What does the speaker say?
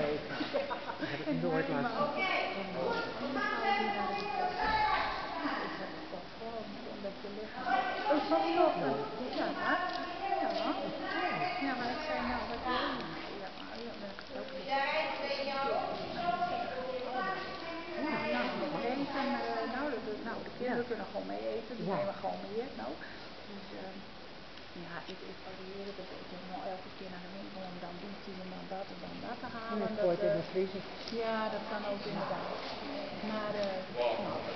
weten. Dat heb ik nooit laten zien. Oh, nog. Ja, ja. Ja, maar ik zei nou, wat wil je? Ja, maar ja, maar dat is ook niet. Nou, nog eten, uh, nou, dat, nou, de kinderen kunnen gewoon mee eten, die Ja. nemen gewoon mee, nou. Dus, uh, ja, ik, ik varieer het een beetje. Nou, elke keer naar de winkel en dan die en dat en En halen. dan dat, ja, dat kan ook inderdaad. Maar uh,